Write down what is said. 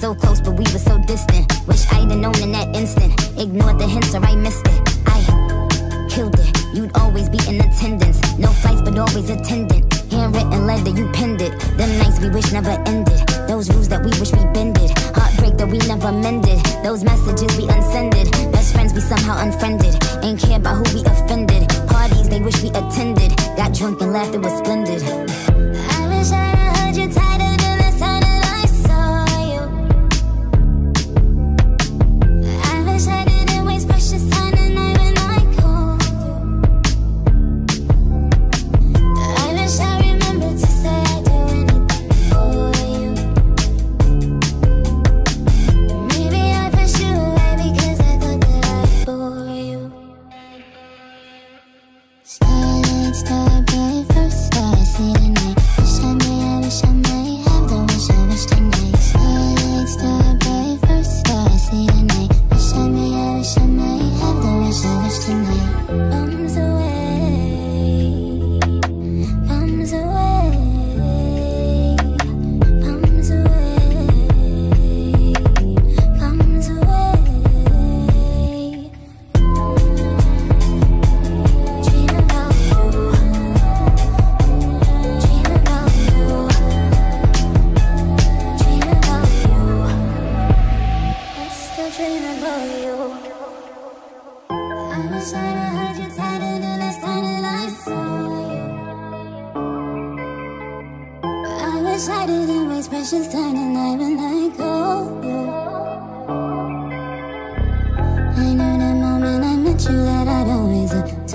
So close, but we were so distant. Wish I'd have known in that instant. Ignored the hints or I missed it. I killed it. You'd always be in attendance. No flights, but always attendant. Handwritten letter, you penned it. Them nights we wish never ended. Those rules that we wish we bended. Heartbreak that we never mended. Those messages we unsended. Best friends we somehow unfriended. Ain't care about who we offended. Parties they wish we attended. Got drunk and laughed, it was splendid. You that I'd always